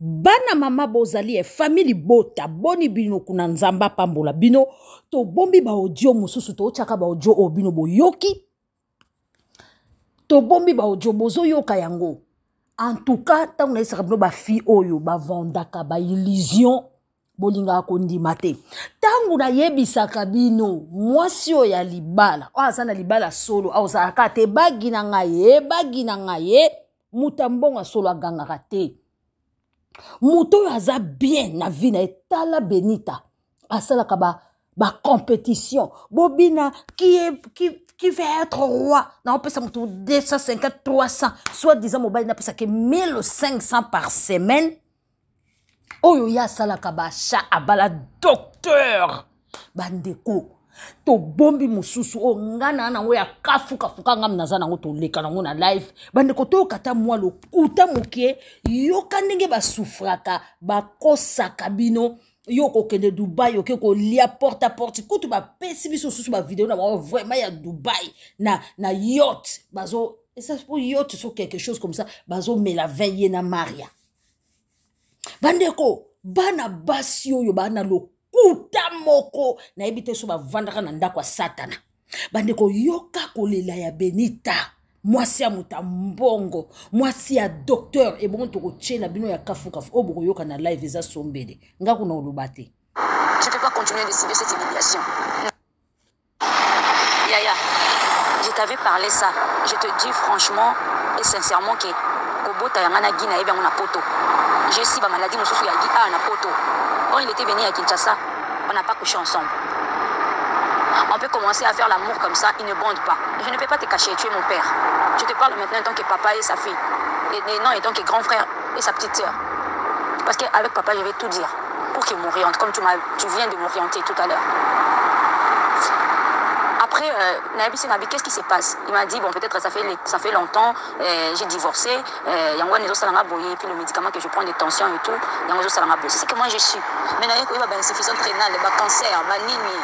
bana mama bozali e famille libota boni bino kuna nzambe apambola bino tobombi baodio mosusu totyaka baodio oyo bino boyoki tobombi baodio bozoyoka yango en tout cas ntango nayesaka bino bafille oyo bavandaka baillusion bolingaka kondima te ntango nayebisaka bino mwasi oyo ya libala oyo aza na libala solo aozalaka te bagi na ngai ye bagi na ngai ye moto ya mbongo ya solo agangaka te moto oyo aza bien na vie na ye tala benita asalaka ba bacompétition bobina qui, est, qui, qui veut être roi naopesa moto 250 300 soit disant mobali napesaki 1500 par semaine oyo ye asalaka bacha abala docteur bandeko tobombi mosusu oyo nga na nango ya kafukafuka ngami naza nango toleka nango na live bandeko toyoka ata mwa lokuta moke yoka ndenge basufraka bakosaka bino yo kokende dubai oke kolia porte a porte kutu bapesi biso mosusu bavideo na bango vraiment ya dubai na, na yot bazo esa po yot so quelque chose comme ça bazomela vin ye na maria bandeko bana basi oyo baa na lokuta moko nayebi te so bavandaka na ndako ya satana bandeko yoka kolela ya benita mwasi ya moto ya mbongo mwasi ya docteur ebongo tokotyela bino ya kafukafu oyo bokoyoka na live eza sombele nga kuna oloba te yaya je t'avais parlé ça je te dis franchement et sincèrement que kobota yanga na gi nayebi yango na poto je si bamaladi mosusu ya gi a ah, na poto or il était venu ya kinshasa on n'a pas couché ensemble. On peut commencer à faire l'amour comme ça, il ne bondent pas. Je ne peux pas te cacher, tu es mon père. Je te parle maintenant en tant que papa et sa fille. Et, non, et tant que grand frère et sa petite soeur. Parce qu'avec papa, je vais tout dire pour que m'oriente comme tu, tu viens de m'orienter tout à l'heure après euh, nayebisi nabi qu'est ce qui se passe il m'a dit bon peut-être ça fait, ça fait longtemps euh, j'ai divorcé euh, yango wana ezosalanga boye puis le médicament que je prends de tension et tout yango ezosalanga boye c'est que moi je suis mais naye koyeba bainsuffisante rénale bacancer banini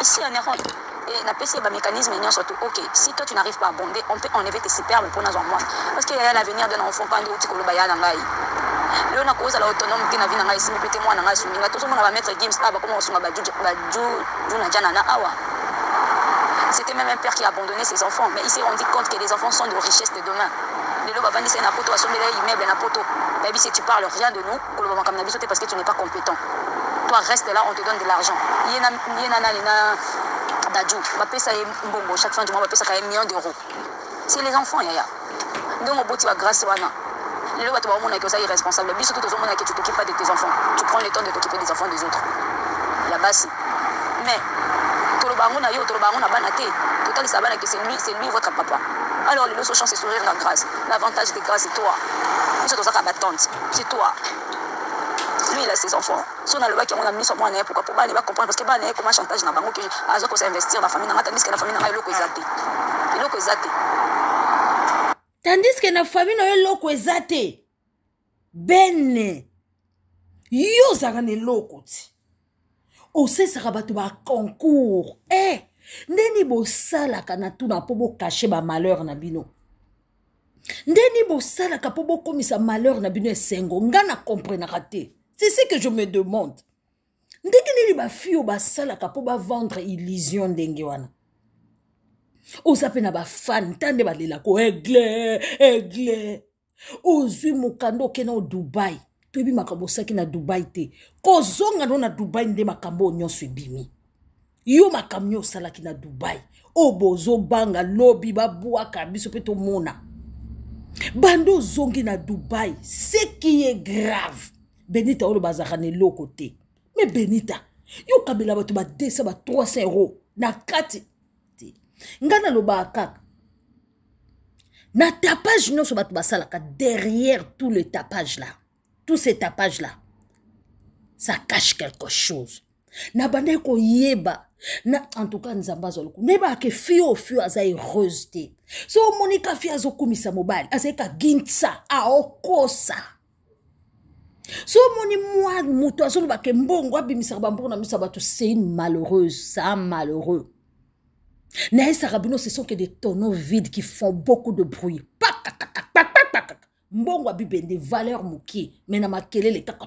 ici en europe et na pesi ba mécanisme nionso tout ok si toi tu n'arrives pas à bonder on peut enlever tes superbes pour nazwa moi parce que yaya l'avenir de na enfant pas ndoti koloba ya na ngai lelo na kozala autonome te na vie na ngai esimbi pe te mwana ngai asungi ngai tozomona ba maître games awa bakoma kosunga ba juna jana na awa c'était même un père qui a abandonné ses enfants mais il s'est rendu compte que les enfants sont de richesse de demain lelo bavandisi ye na poto basombela ye immeuble na poto bayebi se tu parle rien de nous koloba makambo na biso te parce que tu n'es pas compétent toi reste là on te donne de l'argent ye na ye na nani na dadju bapesa ye mbongo chaque fin du mois bapesaka ye million d'euros c'est les enfants yaya ndenge oboti ba grâce wana lelo bato baomonaki oza irresponsable biso tout ozomona ke tu t'occupe pas de tes enfants tu prends le temps de t'occuper des enfants des autres ya basi mais toloba yango na yo toloba yango na bana te totalisa bana ke c'est lui c'est lui votre papa alors lelo sochance sourire na grâce l'avantage de grâce toi biso tozaka batante c'est toi lui il a ses enfants so nalobaki yango na miso ya mwana ye pourquoi po bana ba comprendre parce que bana ye koma chantage na bango ke aza kosa investir na famille na ngai tandis ke na famille na ngai eloko eza te eloko eza te tandis ke na famille na yo eloko eza te bene yo ozalaka na eloko ti osesaka bato baconcours e eh! hey! ndeni bosalaka na tuna mpo bokashe bamalheur na bino ndeni bosalaka mpo bokomisa malheur na bino esengo nga na comprenaka te c'est ce que je me demande ndenge nini bafille oyo basalaka mpo bavendre illusion ndenge wana oza mpe na bafane ta nde balelaka aigle aigle ozwi mokanda oke nao dubai toyebi makambo osaki na dubai te kozonga no na dubai nde makambo oyo nyonso ebimi yo makambo nyo osalaki na dubai oyo bozobanga lobi babwaka biso mpe tomona banda ozongi na dubai ce qui est grave benita oyo bazalaka na eloko te me benita yo okabela bato ba 200 ba 300 euro na kati te ngai nalobaka kaka na tapage nyonso bato basalaka derrière tout le tapage là tout ce tapage là ça cache quelque chose nabandaki koyeba na en tout cas nzambe azwa lokumu nayebaka ke fio o fio aza heureuse te so omoni ka fio azokumisa mobali azali ka ginsa aokosa so omoni mwa moto azoloba ke mbongo abimisaka bambongo na miso ya bato c'est une malheureuse c'est un malheureux nayesaka bino ce sont que des tonneaux vides qui font beaucoup de bruit mbongo abibende valeur moke me na makelele kaka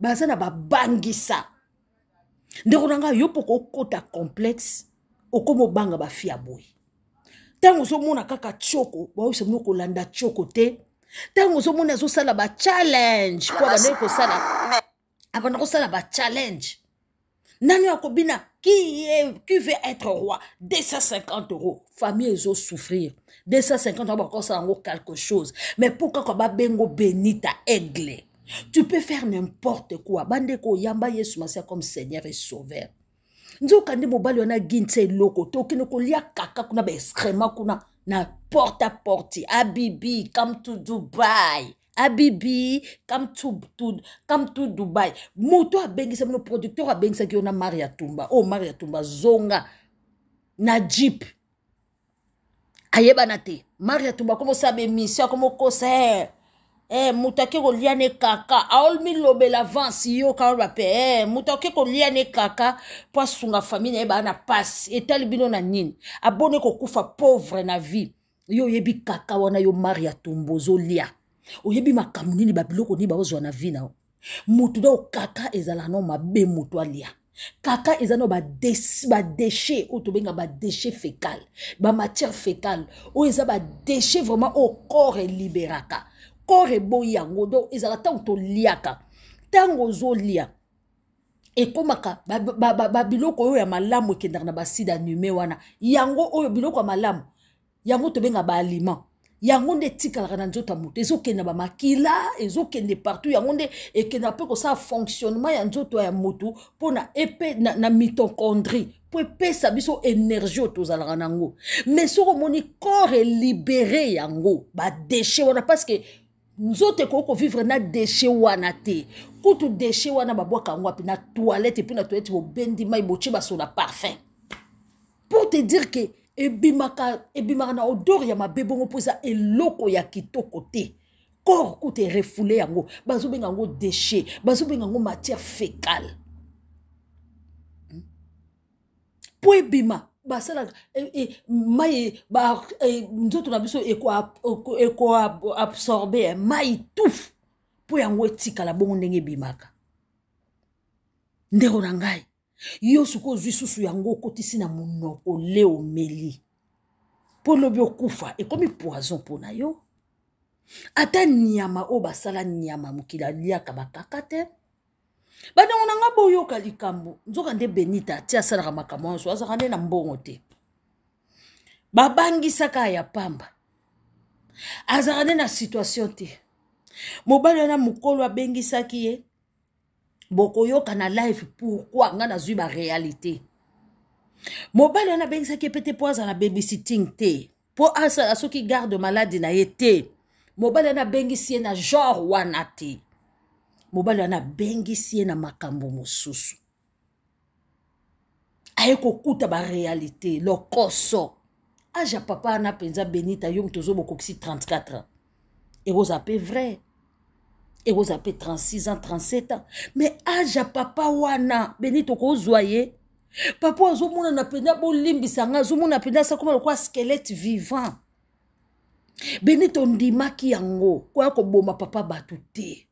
baza na babangisa ndeko na ngai yo mpo kokota complexe okoma obanga bafi ya boye ntango ozomona kaka tioko baoyebisa bino kolanda tioko te ntango ozomona azosala bachallenge mpo abandaki kosala abanda kosala bachallenge nani oyo akobina qui, est, qui veut être roi 250 euros famille ezo souffrir 250 euros bakosala yango quelque chose mais mpo kaka babengo benita aigle tu peux faire n'importe quoi bandeko oyamba yesu masiya comme seigneur et sauveur nzoka nde mobali wana aginisa eloko te okende kolia kaka kuna baexcrema kuna na porte a porte abibi come to dubai abibi come to, to, come to dubai moto abengisa bino producteur abengisaki yo na mari ya tumba oyo oh, mari ya tumba zonga na jeep ayebana te maria tumba akomosala bemission akomokosa eh. eh, moto ake kolia ne kaka aolmi lobela avance yoka oloba mpe eh, moto ake kolia ne kaka mpo asunga famille na ye baa na mpasi etali bino na nini aboni kokufa pauvre na vie yo oyebi kaka wana yo maria tumba ozolia oyebi makambo nini babiloko nini baozwa na vie na yo motu do kaka ezala no mabe motu alia kaka eza no badeshe oyo tobenga badeshe fécal bamatière fécal oyo eza badeshe vraiment oyo corps eliberaka corps eboyi yango do ezala ntango toliaka ntango ozolia ekomaka babiloko ba, ba, ba, oyo ya malamu ekendaka na basida nume wana yango oyo biloko ya malamu yango tobenga baaliment yango nde etikalaka na nzoto ya moto ezokende na bamakila ezokende partout yango nde ekendaka mpe kosala fonctionnement ya nzoto ya moto mpo na epe na, na mitochondrie mpo epesa biso energie oyo tozalaka na yango mais soki omoni corps elibere yango badeshe wana parce que nzoto ekoki kovivre na deshe wana te kutu deshe wana babwaka yango wapi na toilette epuis na toilette bobendi mai botie basola parfum pour te dire que ebimaka ebimaka na odor ya mabe bongo mpo eza eloko ya kitoko te corps kuta erefoule yango bazobenga yango déchet bazobenga yango matière fécale mpo hmm? ebima basalaka e, e, mai e, nzoto na biso ekoabsorbe mai tuf mpo yango etikala bongo ndenge ebimaka ndeko na ngai yo sikoyo ozwi susu yango okotisi na monoko le omeli mpo lobi okufa ekomi poison mpo na yo ata nyama oyo basala nyama mokili aliaka bakaka te bandango na ngai boyoka likambo nzoka nde benita ti asalaka makambo nyonso azalaka nde na mbongo te babangisaka ya pamba azalaka nde na situation te mobali wana mokolo abengisaki ye bokoyoka na live pourquoi ngai nazwi baréalité mobali wana abengisaki ye mpe te mpo azala babysitting te mpo asala soki garde maladi na ye te mobali wana abengisi ye na genre wana te mobali wana abengisi ye na makambo mosusu aye kokuta barealité lokoso aja papa ana mpenza benita yo moto ozobokokisi 34 ans ekozala mpe vrai ekozala mpe 36 ans 37 ans mais aja papa wana benita okozwa ye papa azomonana mpenza bolimbisa ngai azomona mpenza asakoma lokola squelette vivant benita ondimaki yango koya koboma papa bato te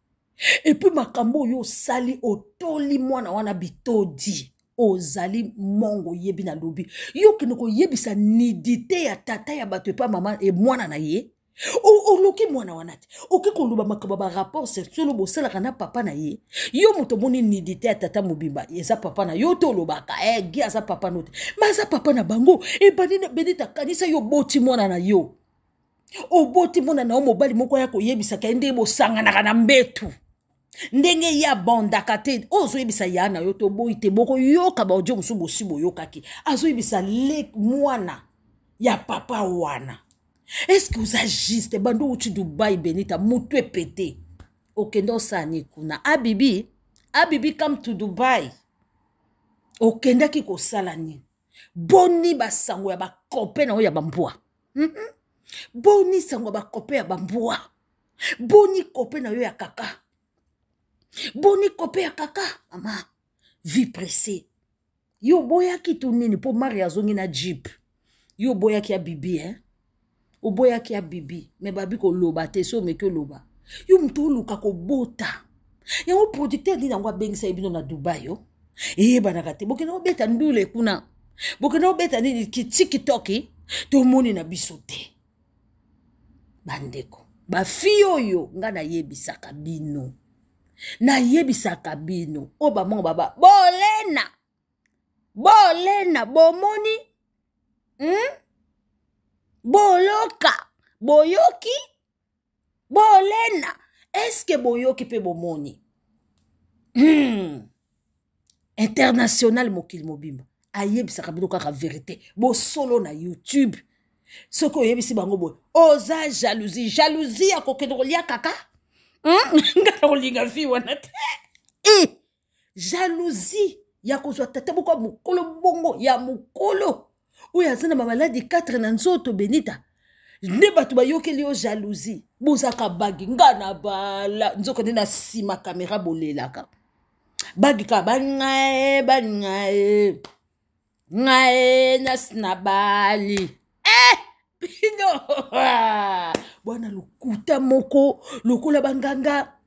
epuis makambo oyo osali otoli mwana wana bitodi ozali mongo oyebi na lobi yo okende koyebisa nidite ya tata ya bato epa mama e mwana na ye oloki mwana wana te oke koloba makambo ya barapport sexuel bosalaka na papa na ye yo moto omoni nidite ya tata mobimba eza papa na yo te olobaka e gi aza papa no te ma aza papa na bango ebandi na benita kanisa yo oboti mwana na yo oboti mona na yo mobali moko aya koyebisaka ye ndenge bosanganaka na mbetu ndenge ye abandaka te oyo ozoyebisa ya na yo toboyi te bokoyoka baodio mosusu bosi boyokaki azoyebisa le mwana ya papa wana eske oza juste bando outi dubai benita motu epete okende osani kuna abibi abibi come to dubai okendaki kosala nini boni basango ya bakope na oyo ya bambwa mm -mm. boni sango ya bakope ya bambwa boni kope na yo ya kaka boni kope ya kaka mama vie pressé yo oboyaki to nini mpo mari azongi na jeep yo oboyaki ya bibi eh? oboyaki ya bibi me babi koloba te so omeki oloba yo moto oluka kobota yango producteur nini yango abengisa ye bino na dubai yo eyebanaka te bokenda kobeta ndule kuna bokenda kobeta nini kitikitoki tomoni na biso te bandeko bafi oyo ngai nayebisaka bino nayebisaka bino oyo bamongo baba bolena bolena bomoni hmm? boloka boyoki bolena eske boyoki mpe bomoni hmm. international mokili mobimba ayebisaka bino kaka verité bosolo na youtube soki oyebisi bango boye oza jalousie jalousie ya kokende kolia kaka hmm? nga na kolinga vi wana te jalousie ya kozwa tata moko ya mokolo bongo ya mokolo oyo aza na bamaladi 4 na nzoto benita nde bato bayokeli yo jalousie bozaka bagi nga na bala nzoka nde na nsima kamera bolelaka bagi ka baninga ye baninga ye ngae nasi na bali eh! bino bwana lokuta moko lokola banganga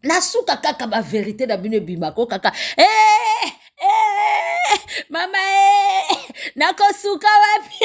nasuka kaka baverité na bino ebimako kaka eh! Eh! mama eh! nakosuka wapi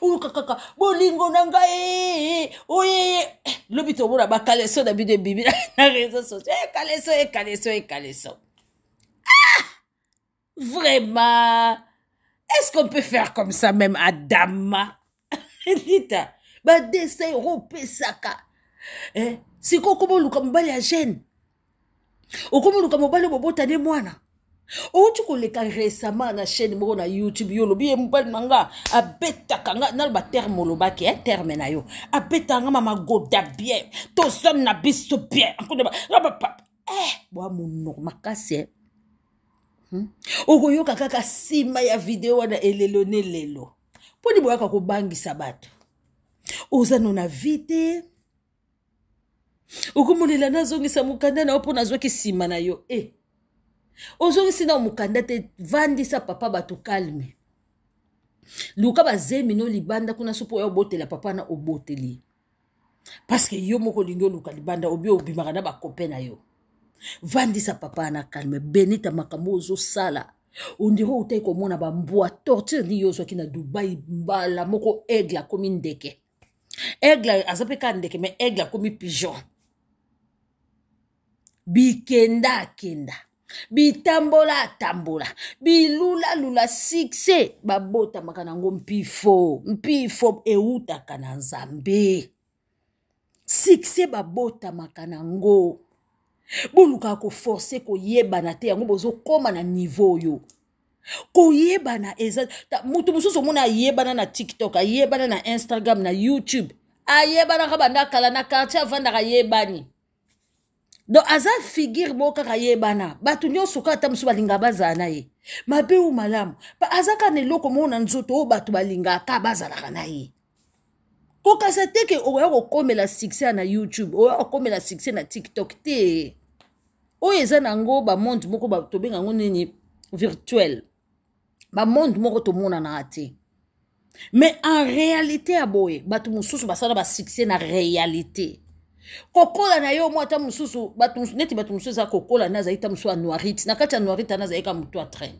oluka kaka bolingo na ngai eh, eh, oyeye eh, lobi tomona bakaleso na bino ebibi na réseau sociaux ekaleso ekaleso ekaleso ah! vraiment est-ce qu'on peut faire comme ça même adama lita badestin oko opesaka sikoyo koma oluka mobali ya gene okomi luka mobali oyo bobota nde mwana outi koleka récemment na chaîne moko na youtube yo olobi ye mobali na nga abetaka nga naloba terme olobaki e terme na yo abetaka nga mamagoda bien tozone na biso bien akodeba eh, bwa monoko makasi e hmm? okoyoka kaka nsima ya video wana elelo ne lelo mpo nini boyaka kobangisa bato oza no na vie te okomonela nazongisa mokanda na yo mpo nazwaki nsima na yo e eh. ozongisi nao mokanda te vandisa papa bato kalme luka bazemi no libanda kuna so mpo oya obotela papa na oboteli parceke yo moko olingi oluka libanda obi obimaka na bakope na yo vandisa papa na kalme benita makambo ozosala ondire outaki komona bambwa torture nini yo ozwaki na dubai mbala moko aigle akomi ndeke aigle aza mpe kaka ndeke mai aigle akomi pigeon bikenda akenda bitambola atambola bilulalula succès babotamaka nango mpifo mpifo ewutaka na nzambe succès babotamaka nango bolukaka koforce koyebana te yango bozokóma na nivo oyo koyebana eza moto mosusu omona ayebana na tiktok ayebana na instagram na youtube ayebanaka banda kala na quartier avandaka ayebani donc aza figure moko kaka ayebana bato nyonso kaka ata mosusu balingaka bazala na ye mabe o malamu aza kaka na eloko moko na nzoto oyo bato balingaka bazalaka na ye kokasa te ke okoya kokomela succès na youtube okoya kokomela succès na tiktok te oyo eza na yango bamonde moko tobenga yango nini virtuel bamonde moko tomonanaka te mais en réalité ya boye bato mosusu basala basuccès na réalité kokola na yo mwa ata mosusu neti bato mosusu eza kokola na azali ta mosusu ya noirite na kati ya noirite ana azali ka motu ya train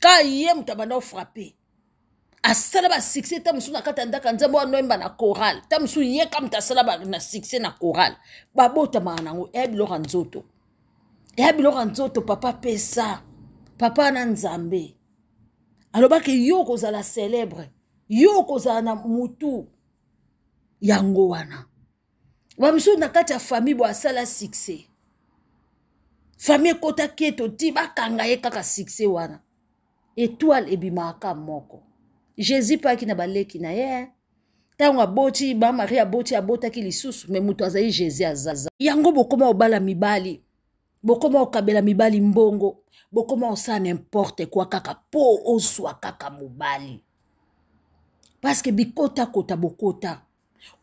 ka ye moto abanda ofrappe asala ba succès ntango mosusu na kati ya ndako ya nzambe wana oyemba na chorale ntango mosusu ye kaka moto asala na succès na chorale babotamaka nango eya biloko ya nzoto eya biloko ya nzoto papa pesa papa na nzambe alobaki yo okozala célèbre yo okozala na motu yango wana bamisusu na kati ya famille bo asala succès famille ekotaki ete oti bakanga ye kaka succès wana etoile ebimaka ka moko jésus mpe ayaki na baleki na ye eh. ntango aboti ba marie aboti abotaki lisusu me moto azali jésus azaza yango bokoma obala mibali bokoma okabela mibali mbongo bokoma osala nimporte kua kaka mpo ozwa kaka mobali parceke bikotakota bokota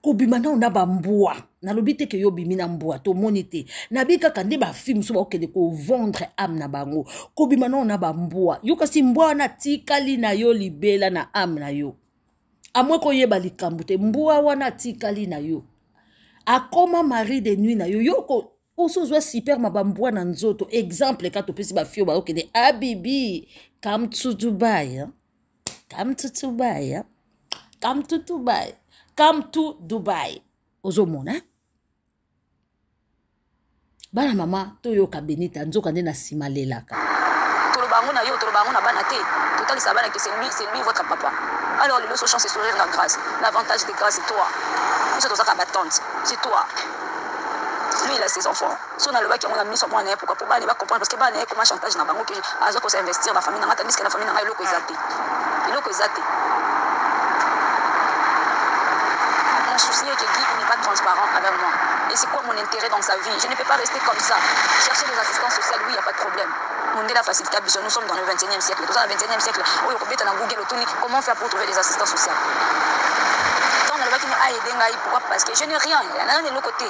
kobima nao na bambwa nalobi te ke yo obimi na mbwa tomoni te nabi kaka nde bafilme so bakokende kovendre ame na bango kobima nao na bambwa yo kasi mbwa wana atikali na yo libela na ame na yo amwe koyeba likambo te mbwa wana atikali na yo akoma marie de nuit na yo yoko oso ozwa superma bambwa na nzoto exemple ka topesi bafio bakokende abibi ah, come to dubai hein? come to dubai ya come to dubai come to dubai ozomona bana mama toyoka benita nzoka nde na nsima lelaka toloba yango na yo toloba yango na bana te totalisa bana ke c'est lui c'est lui votre papa alors lelo so chance sourire na grâce l'avantage de grâce c'est toi biso tozaka batante c'est toi lui il a ses enfants Son alobaki yango na miso ya mwana na ye pourquoi po bana na ye ba comprendre parce que bana na ye ekoma chantage na bango que azo kosa investir na famille na nga tandis que na famille na nga eloko eza te eloko eza te mon souci est que Guy il n'est pas transparent avec moi et c'est quoi mon intérêt dans sa vie je ne peux pas rester comme ça chercher des assistances sociales oui il y a pas de problème mondele afacilita biso nous sommes dans le 21e siècle toza na 21e siècle oyo kobeta na google otuni comment faire pour trouver des assistances sociales ntango nalobaki ni aide ngai pourquoi parce que je n'ai rien nana na eloko te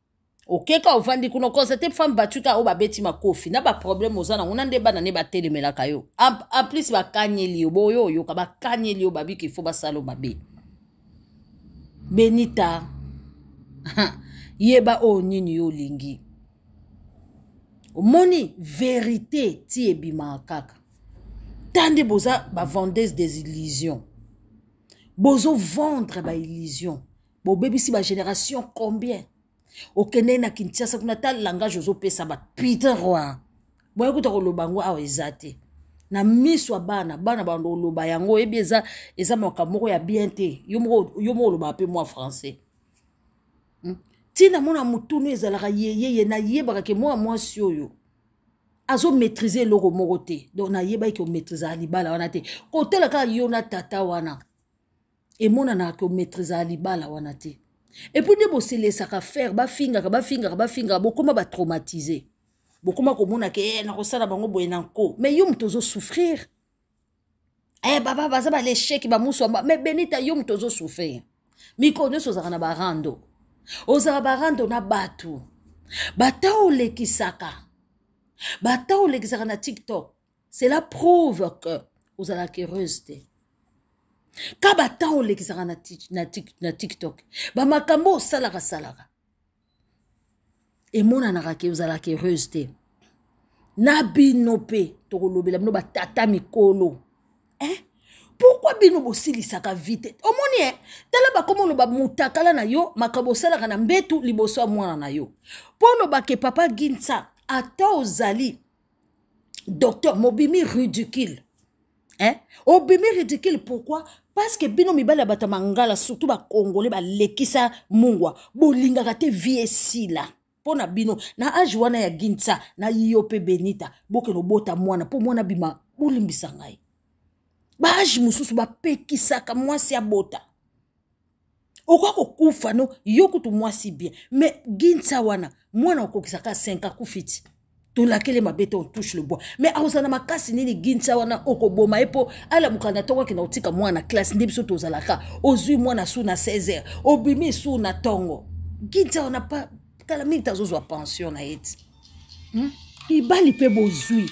okeka ovandi kuna okonstate femme batue kaka oyo babeti makofi na baproblème oza nango na nde bana nde batelemelaka yo en plus bakanyeli yo boyo oyoka bakanyeli yo babiki ifo basala yo mabe benita yeba oyo nini yo olingi omoni verité ti ebimaka kaka ta nde boza bavendeuse des illusions bozovendre baillusion bobebisi ba generation combien okendei na kinshasa kuna ta langage ozopesa ba peter roir boye kuta koloba yango awa eza te na miso ya bana bana bando oloba yango oyebi eza eza makambo moko ya bien te yo moko olobaka mpe mwa français hmm? ntina mona motunu ezalaka yeyeye nayebaka ke mwana mwasi oyo azomaîtrise eloko moko te donc nayebaki komaîtrisaka libala wana te kotala kaka yo na tata wana emonanaka ke omaîtrisaka libala wana te epuis nde boselesaka fere bafingaka bafingaka bafingaka bokoma batraumatise bokoma komona ke eh, nakosala bango boye na nko mais yo moto ozosouffrir eh, baba baza balesheki bamusu yamba mais benita yo moto ozosouffrir mikolo nyonso ozalaka na barando ozalaka barando na bato bata olekisaka bata olekisaka na tiktok cela prouve que ozalaka heureuse te ka batemp olekisaka na, na, na tiktok bamakambo osalaka salaka emonanaka ke ozalaka heureuse te na bino mpe tokolobela bino batata mikolo eh? pourkui bino bosilisaka vite omoni e eh? tala bakoma oloba motakala na yo makambo osalaka na mbetu liboso ya mwana na yo mpo olobake papa ginsa ata ozali docteur mobimi ridicule hein? obimi ridicule pourquoi parce que bino mibali ya bato ya mangala surtout bakongole balekisa mungwa bolingaka te vie esila mpo na bino na age wana ya ginsa na yo mpe benita bokende obota mwana mpo mwana bima bolimbisa ngai baage mosusu bapekisaka mwasi abota okoki kokufa no yo kutu mwasi bien mais ginsa wana mwana okokisaka 5 akufi ti tolakele mabe te on touche le bois mais akozala na makasi nini ginsa wana okoboma ye mpo alamuka na ntongo akenda kotika mwana classe nde biso tozalaka ozwi mwana su na 16 heures obimi su na ntongo ginsa wana pa kala mingi te azozwa pension na ye ti hmm? ibali mpe bozwi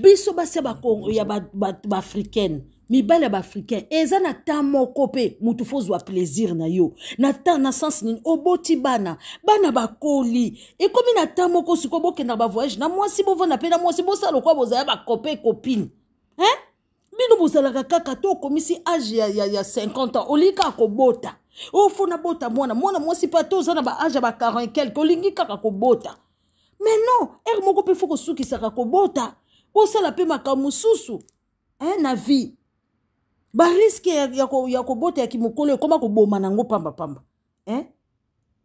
biso basi ya baafricaine ba, ba, ba mibali ya baafricain eza na temps moko mpe motu fo ozwa plaisir na yo na temps na sens nini oboti bana bana bakoli ekomi na temps moko sikoyo bokendaka bavoyage na mwasi bovanda mpe na mwasi bosala lokola bozala bacope copine hein? bino bozalaka kaka to okomisi age ya, ya, ya 50 ans olingi kaka kobota ofo nabota mwana mwana mwasi mpe ata oza na baage ya ba 40 quelque olingi kaka kobota mais non ere moko mpe fo kosukisaka kobota bosala mpe makambo mosusu eh, na vie bariske ya, ya, ko, ya kobota ya kimokolo ekoma koboma nango pambapamba eh?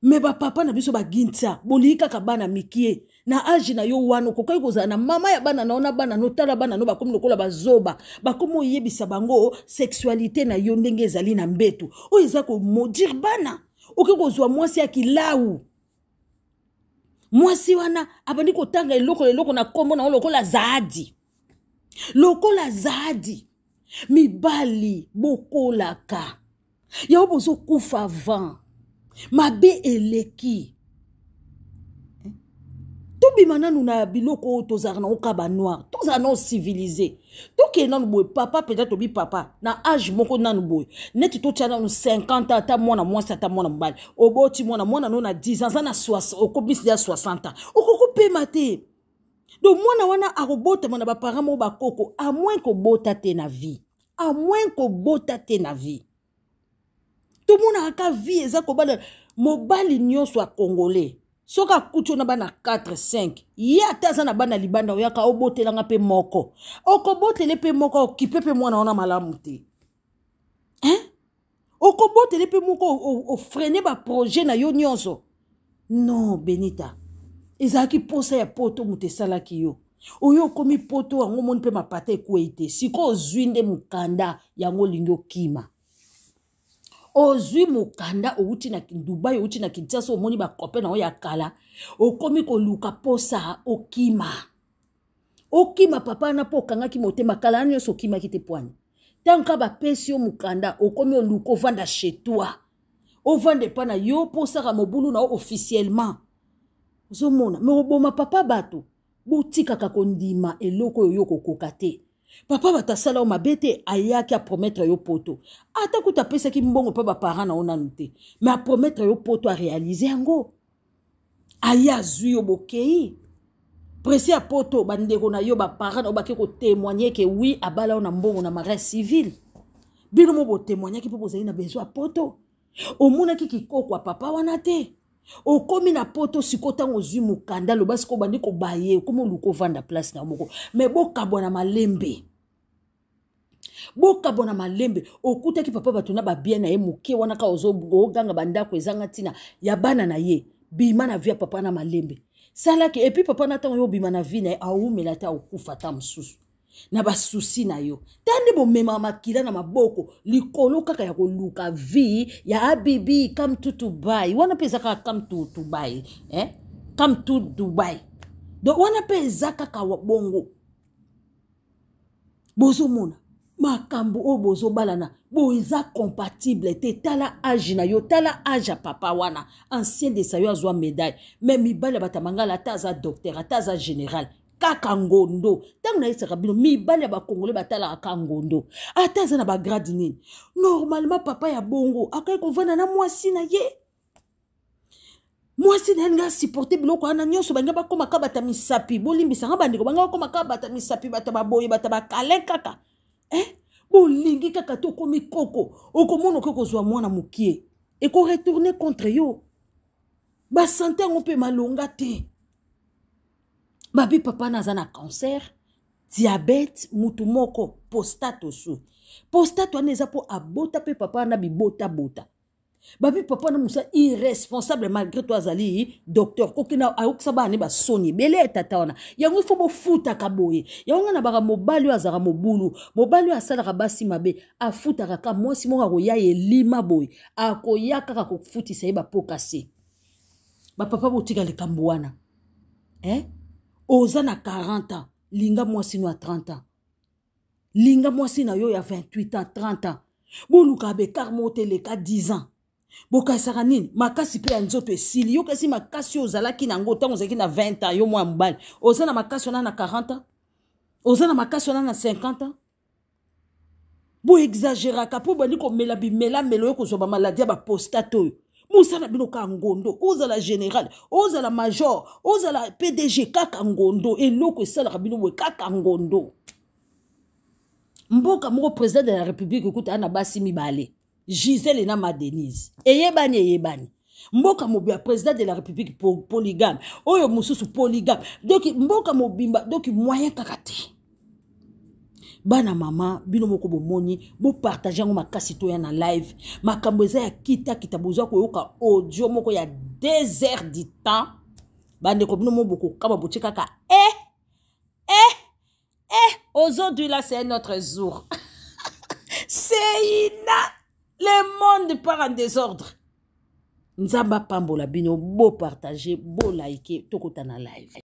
me bapapa na biso bagintia bolingi kaka bana mikie na age na yo wana okokaki kozala na mama ya bana na yo na bana no tala bana no bakomi lokola bazoba bakomi oyebisa bango sexualité na yo ndenge ezali na mbetu oyo eza komodire bana okoki kozwa mwasi ya kilau mwasi wana abandi kotanga eloko eloko na nkombo na yo lokola zaadi lokola zadi mibali bokolaka yango bozokufa vent mabe eleki tobima nanu na biloko oyo tozalaka nango ka banoir tozala nao civilise tokende nanu boye papa mpenza tobi papa na age moko nanu boye neti totya nanu 50 ata mwana mwasi ata mwana mobali oboti mwana mwana no na 10 aza na okomisi ya 60 okoki kopema te donc mwana wana akobotama na baparent moko bakoko amoin kobota te na vie amoin kobota te na vie tomonaka ka vie eza kobala mobali nyonso ya congolais soki akuti na bana 4 5 ye ata aza na bana libanda oyaka obotelanga mpe moko okobotele mpe moko okipe mpe mwana wana malamu te hein? okobotele mpe moko ofrene baprojet na yo nyonso non benita ezalaki mposa ya poto moto esalaki yo oyo okomi poto yango omoni mpe mapata ekwei te sikoyo ozwi nde mokanda yango olingi okima ozwi mokanda outi na dubai outi na kinshasa omoni bakope na yo ya kala okomi koluka mposa okima okima papa wana mpo okangaki motema kala na nyonso okimaki te pwani ntango kaka bapesi yo mokanda okomi oluka ovanda chez toi ovanda epa na yo mpo osaka mobulu na yo officiellement ozomona me oboma papa bato botikaka kondima eloko oyo yo kokoka te papa bato asala yo mabe te ayaki apromettre yo poto ata kutu apesaki mbongo mpe baparent na yo nanu te me apromettre yo poto arealize yango aye azwi yo bokei presi ya poto bandeko na yo baparent na yo bake kotemoigne ke wi abala yo na mbongo na marin civil bino mo botemoignaki mpo bozali na bezo ya poto omonaki kikoko ya papa wana te okomi na poto sikoyo ntango ozwi mokanda loba sikoyo obandi kobaye okomi oluka ovanda place na yo moko me bokabwa na malembe bokabwa na malembe okutaki papa bato na babien na ye moke wana kaka oganga bandako ezanga ntina ya bana na ye bima na vi ya papa na malembe salaki epuis papa na ntango yo obima na vi na ye aumela ata okufa ata mosusu na basusi na yo ta nde bomema makila na maboko likolo kaka ya koluka vi ya abibi kam tu dubai wana mpe eza kaka kam tu dubai eh? kam tu dubai donc wana mpe eza kaka bongo bozomona makambo oyo bozobalana boyo eza compatible te tala age na yo tala age ya papa wana ancien desa yo azwa medaille me mibali ya batamangala ata aza docteur ata aza général kaka ngondo ntango nayesaka bino mibali ya bakongole batalaka ka ngondo ata aza na bagrade nini normalement papa ya bongo akoki kovanda na mwasi na ye mwasi na ye alingi asupporte biloko wana nyonso balingi bakóma kaka bata misapi bolimbisa nga bandeko balingi bakóma kaka bata misapi bata baboye bata bakalin kaka eh? bolingi kaka to okomi koko okomona okoki kozwa mwana mokie ekoretourne contre yo basante yango mpe malonga te babi papa na aza na cancer diabete mutu moko postate osu postate wana eza mpo abota mpe papa wana bibotabota babi papa na mosa irresponsable malgré toi azali docteur kokina ayokisa bana ne basoni ebele ya tata wana yango ifo bofutaka boye yango ngai nabaka mobali oyo azalaka mobulu mobali oyo asalaka basi mabe afutaka ka mwasi moko akoya ye elima boye akoya kaka kofutisa ye bapoka se bapapa botika likambo wana eh? oza na 40 ans linga mwasi no ya 30 ans linga mwasi na yo ya 28 ans 30 ans bolukaka bekar moko te eleka 10 ans bokanisaka nini makasi mpe ya nzoto esili yo kasi makasi oyo ozalaki na yango ntango ozalaki na 20 ans yo mwa ya mobali oza na makasi wana na 40 ans oza na makasi wana na 50 ans boexageraka mpo obandi komela bimelamelo yo kozwa bamaladi ya bapostate oyo bosala bino kaka ngondo ozala général ozala major ozala pdg kaka ngondo eloko esalaka bino boye kaka ngondo mboka moko président de la république ekuta na basi mibale gisele na madenise eyebani eyebani mboka mobimba président de la république polygame oyo mosusu polygame donc mboka mobimba donc moyen kaka te bana mama bino moko bomoni bopartage yango makasi toya na live makambo eza ya kitakita boza koyoka audio moko ya 2 heures du temps bandeko bino moko bokokaba botie kaka e eh, e eh, e eh, aujourd'hui là c'est un autre jour seina le monde part en désordre nzambe apambola bino bopartage bolaike tokota na live